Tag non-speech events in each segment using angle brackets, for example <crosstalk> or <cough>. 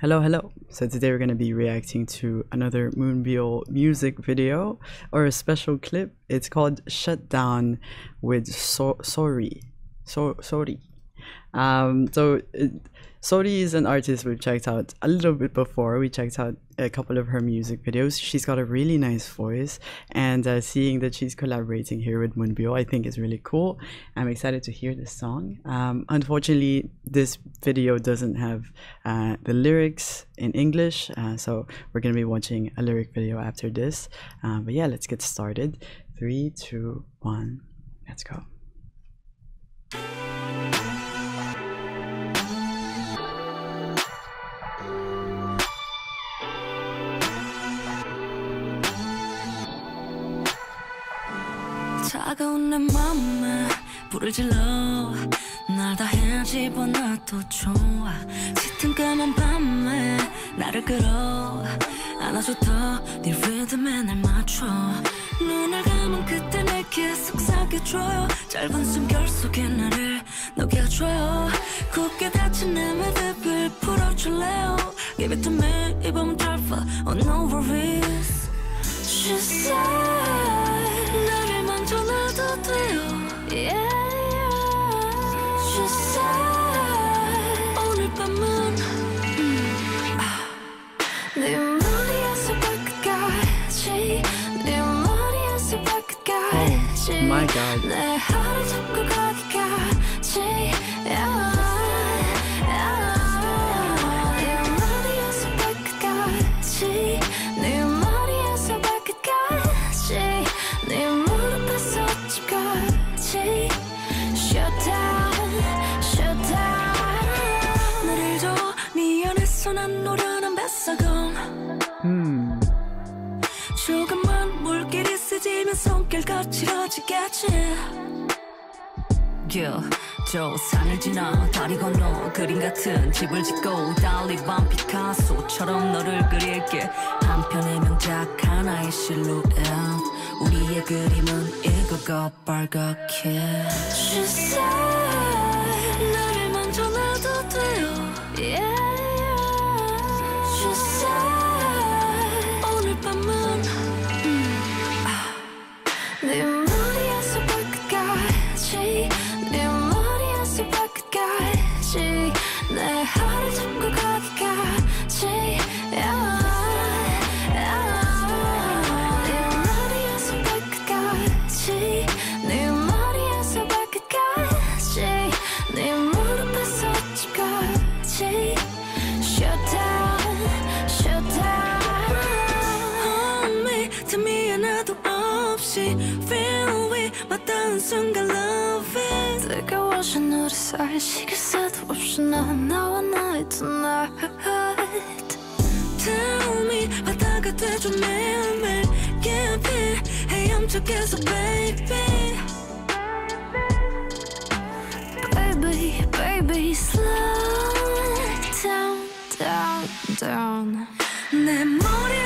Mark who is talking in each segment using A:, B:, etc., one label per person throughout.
A: Hello, hello. So today we're going to be reacting to another Moonbyul music video or a special clip. It's called Shut Down with Seori. So Sorry. Um, so it, Seori is an artist we've checked out a little bit before. We checked out a couple of her music videos. She's got a really nice voice, and uh, seeing that she's collaborating here with Moonbyul, I think is really cool. I'm excited to hear this song. Um, unfortunately, this video doesn't have uh, the lyrics in English, uh, so we're gonna be watching a lyric video after this. Uh, but yeah, let's get started. Three, two, one, let's go.
B: 차가운 내 맘에 불을 질러. 날 다 헤집어놔도 좋아. 짙은 까만 밤에 나를 끌어. 안아줘 더네 리듬에 날 맞춰. 눈을 감은 그때 날 계속 사귀어줘요. 짧은 숨결 속에 나를 녹여줘요. 굳게 닫힌 내 매듭을 풀어줄래요? Give it to me 이 밤은 짧아 Oh no worries She said 까지 Shut down, shut down 나를 줘네 안에서 난 노련한 뱃사공 거칠어지겠지. yeah, 저 산을 지나 다리 건너 그림 같은 집을 짓고 달리 밤 피카소처럼 너를 그릴게. 한 편의 명작 하나의 실루엣. 우리의 그림은 이거가 빨갛게. Said 나를 만져놔도 돼요. Yeah. 없이 Feel we 맞닿은 순간 love it 뜨거워진 우리 사이 식을 새도 없이 난 나와 나의 tonight Tell me 바다가 돼줘 매일매일 깊이 헤엄쳐 계속 baby Baby, baby, slow down, down, down. 내 머리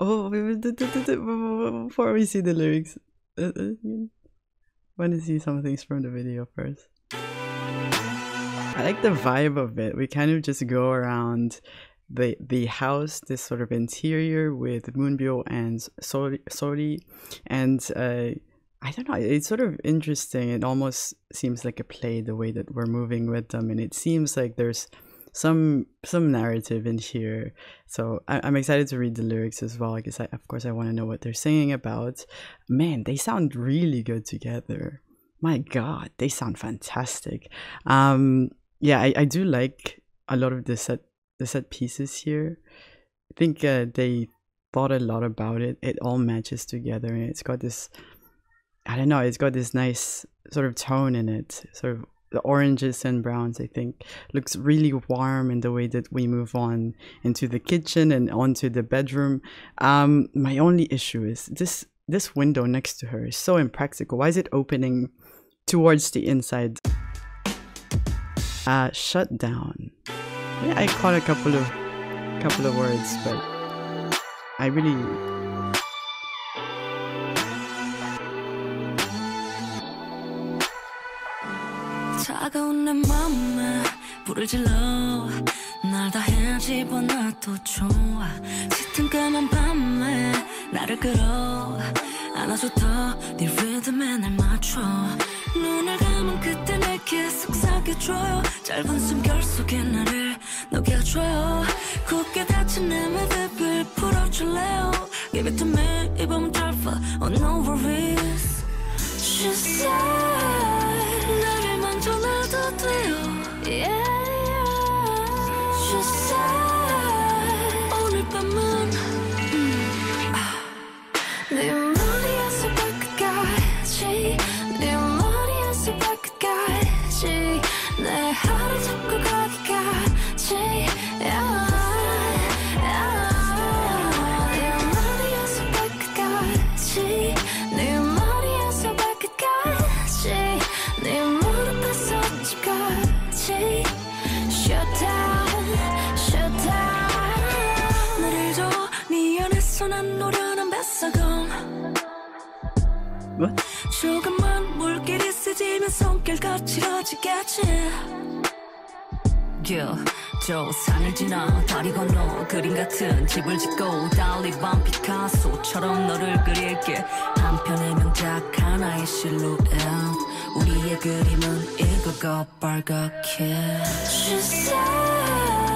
A: Oh, before we see the lyrics, uh, want to see some things from the video first. I like the vibe of it. We kind of just go around the the house, this sort of interior with Moonbyul and Seori, Seori and uh, I don't know. It's sort of interesting. It almost seems like a play the way that we're moving with them, and it seems like there's some some narrative in here. So I, I'm excited to read the lyrics as well. Because I, of course, I want to know what they're singing about. Man, they sound really good together. My God, they sound fantastic. Um, yeah, I, I do like a lot of the set the set pieces here. I think uh, they thought a lot about it. It all matches together, and it's got this. I don't know. It's got this nice sort of tone in it, sort of the oranges and browns, I think, looks really warm in the way that we move on into the kitchen and onto the bedroom. Um, my only issue is this this window next to her is so impractical. Why is it opening towards the inside? Uh, shut down. Yeah, I caught a couple of couple of words, but I really
B: 차가운 내 맘에 불을 질러. 날 다 헤집어 놔도 좋아. 짙은 까만 밤에 나를 끌어. 안아줘 더네 리듬에 날 맞춰. 눈을 감은 그때 내게 속삭여줘요. 짧은 숨결 속에 나를 녹여줘요. 굳게 닫힌 내 매듭을 풀어줄래요? Give it to me 이 밤은 짧아 Oh no worries She said 돼요 yeah. She said 오늘 밤은 음, 아. 네 조금만 물길이 세지면 손길 거칠어지겠지. Yeah, 저 산을 지나 다리 건너 그림 같은 집을 짓고 달리 밤 피카소처럼 너를 그릴게. 한 편의 명작 하나의 실루엣. 우리의 그림은 이거가 빨갛게. Said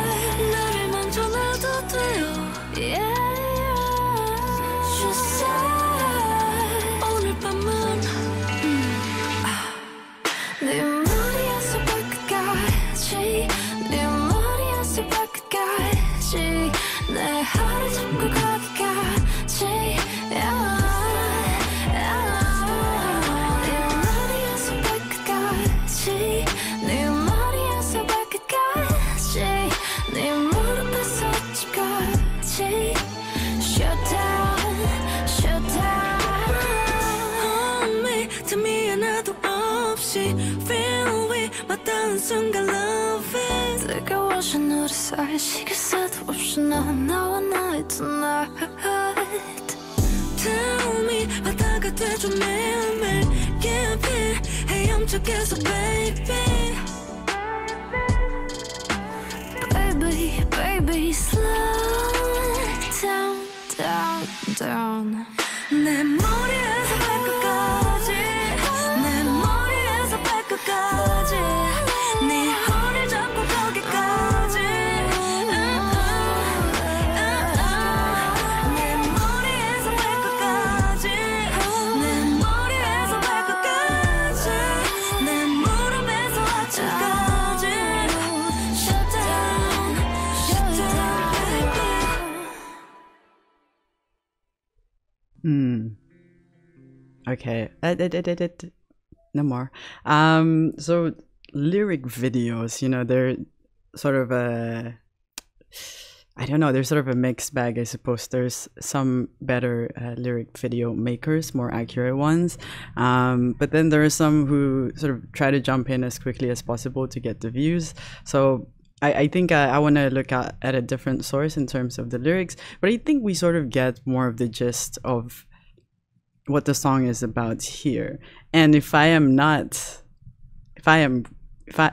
B: 시계 새도 없이 난 나와 나의 tonight Tell me 바다가 돼줘 매일매일 깊이 헤엄쳐계속 baby Baby, baby, slow down, down, down. 내 머리에
A: Okay. Uh, uh, uh, uh, uh, No more. Um. So lyric videos, you know, they're sort of a. I don't know. They're sort of a mixed bag, I suppose. There's some better uh, lyric video makers, more accurate ones, um, but then there are some who sort of try to jump in as quickly as possible to get the views. So I, I think I, I want to look at, at a different source in terms of the lyrics, but I think we sort of get more of the gist of what the song is about here. And if I am not, if I am, if I,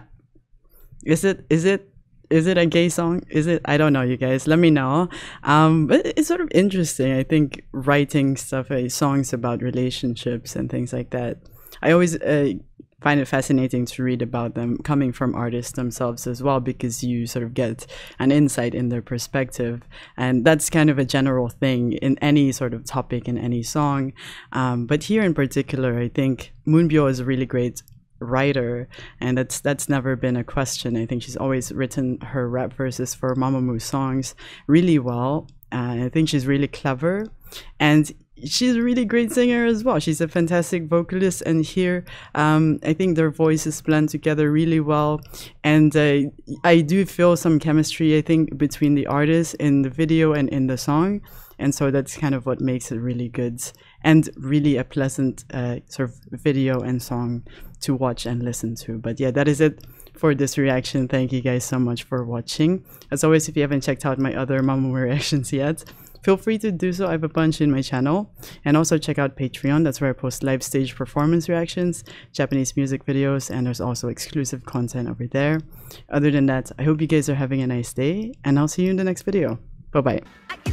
A: is it, is it, is it a gay song? Is it? I don't know, you guys. Let me know. Um, but it's sort of interesting. I think writing stuff, uh, songs about relationships and things like that. I always uh, find it fascinating to read about them coming from artists themselves as well because you sort of get an insight in their perspective. And that's kind of a general thing in any sort of topic in any song. Um, but here in particular i think Moonbyul is a really great writer and that's that's never been a question. I think she's always written her rap verses for mamamoo songs really well uh, i think she's really clever. And she's a really great singer as well. She's a fantastic vocalist, and here um, I think their voices blend together really well. And uh, I do feel some chemistry, I think, between the artists in the video and in the song. And so that's kind of what makes it really good and really a pleasant uh, sort of video and song to watch and listen to. But yeah, that is it for this reaction. Thank you guys so much for watching. As always, if you haven't checked out my other Mamamoo <laughs> reactions yet, feel free to do so. I have a bunch in my channel. And also check out Patreon. That's where I post live stage performance reactions, Japanese music videos, and there's also exclusive content over there. Other than that, I hope you guys are having a nice day, and I'll see you in the next video. Bye-bye.